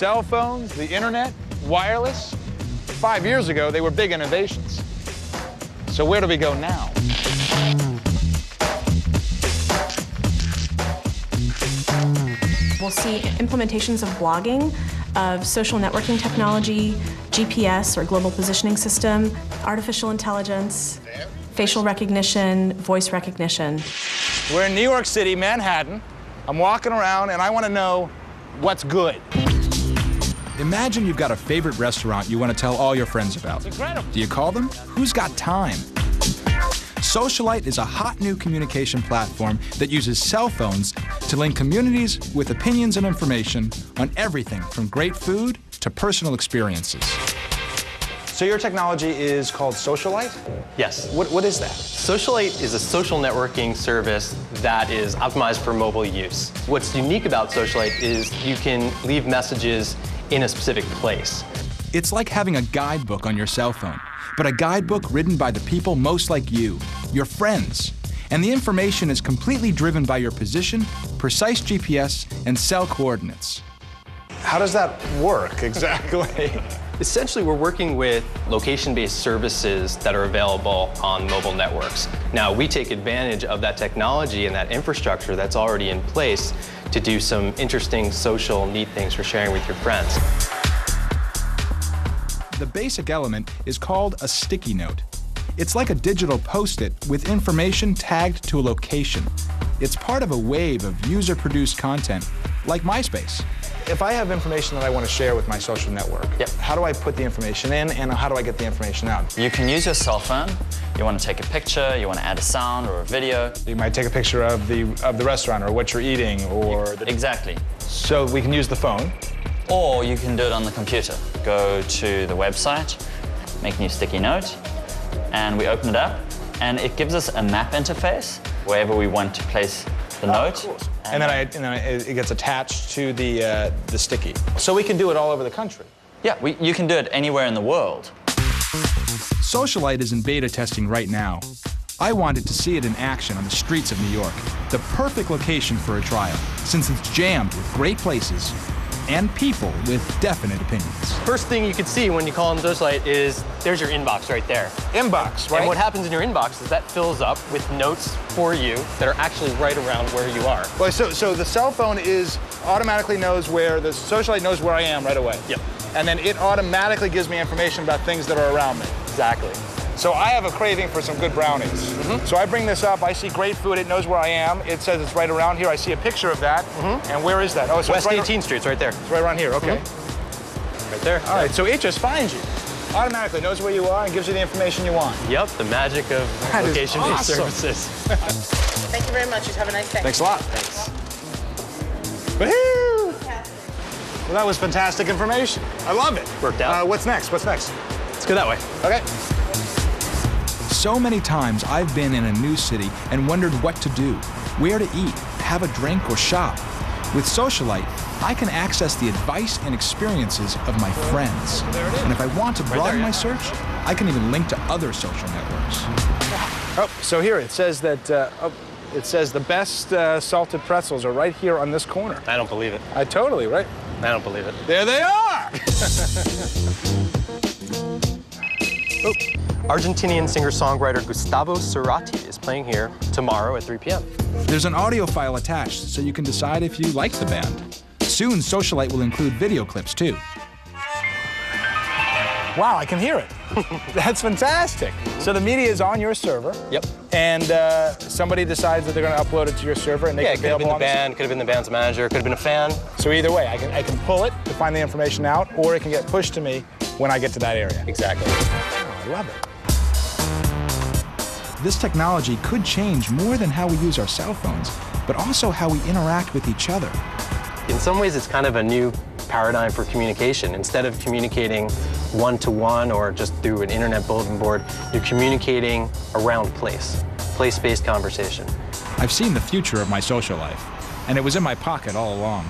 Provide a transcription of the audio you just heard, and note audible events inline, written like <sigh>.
cell phones, the internet, wireless. Five years ago, they were big innovations. So where do we go now? We'll see implementations of blogging, of social networking technology, GPS or global positioning system, artificial intelligence, facial recognition, voice recognition. We're in New York City, Manhattan. I'm walking around and I want to know what's good. Imagine you've got a favorite restaurant you want to tell all your friends about. incredible. Do you call them? Who's got time? Socialight is a hot new communication platform that uses cell phones to link communities with opinions and information on everything from great food to personal experiences. So your technology is called Socialight? Yes. What, what is that? Socialight is a social networking service that is optimized for mobile use. What's unique about Socialight is you can leave messages in a specific place. It's like having a guidebook on your cell phone, but a guidebook written by the people most like you, your friends. And the information is completely driven by your position, precise GPS, and cell coordinates. How does that work <laughs> exactly? Essentially, we're working with location-based services that are available on mobile networks. Now, we take advantage of that technology and that infrastructure that's already in place to do some interesting social neat things for sharing with your friends. The basic element is called a sticky note. It's like a digital post-it with information tagged to a location. It's part of a wave of user-produced content, like MySpace. if I have information that I want to share with my social network, Yep. how do I put the information in and how do I get the information out? You can use your cell phone. You want to take a picture, you want to add a sound or a video. You might take a picture of the of the restaurant or what you're eating or the, Exactly. so we can use the phone. Or you can do it on the computer. Go to the website, make a new sticky note, and we open it up, and it gives us a map interface wherever we want to place the note. And then I and then I, it gets attached to the uh, the sticky. So we can do it all over the country. Yeah, we, you can do it anywhere in the world. Socialight is in beta testing right now. I wanted to see it in action on the streets of New York. The perfect location for a trial, since it's jammed with great places and people with definite opinions. First thing you can see when you call on Socialight is there's your inbox right there. Inbox, right? And what happens in your inbox is that fills up with notes for you that are actually right around where you are. Well, so so the cell phone is automatically knows where the socialight knows where I am right away. Yep. And then it automatically gives me information about things that are around me. Exactly. So I have a craving for some good brownies. Mm-hmm. So I bring this up. I see great food. It knows where I am. It says it's right around here. I see a picture of that. Mm-hmm. And where is that? Oh, so West it's right, 18th Street, it's right there. it's right around here. Okay. Mm-hmm. Right there. All right. So it just finds you. Automatically knows where you are and gives you the information you want. Yep, the magic of <laughs> That is location-based awesome. services. <laughs> Thank you very much. Just have a nice day. Thanks a lot. Thanks. Woohoo! Well, that was fantastic information. I love it. Worked out. Uh, what's next? What's next? Let's go that way. Okay. So many times I've been in a new city and wondered what to do, where to eat, have a drink, or shop. With Socialight, I can access the advice and experiences of my friends. And if I want to broaden yeah. my search, I can even link to other social networks. Oh, so here it says that uh, oh, it says the best uh, salted pretzels are right here on this corner. I don't believe it. I totally right. I don't believe it. There they are. <laughs> Argentinian singer-songwriter Gustavo Cerati is playing here tomorrow at 3 p.m. There's an audio file attached so you can decide if you like the band. Soon, Socialight will include video clips too. Wow, I can hear it. <laughs> That's fantastic. So the media is on your server. Yep. And uh, somebody decides that they're going to upload it to your server and make Yeah, it it could have been the band, could have been the band's manager, could have been a fan. So either way, I can I can pull it to find the information out, or it can get pushed to me when I get to that area. Exactly. Oh, I love it. This technology could change more than how we use our cell phones, but also how we interact with each other. In some ways, it's kind of a new paradigm for communication. Instead of communicating one-to-one or just through an internet bulletin board, you're communicating around place, place-based conversation. I've seen the future of my social life, and it was in my pocket all along.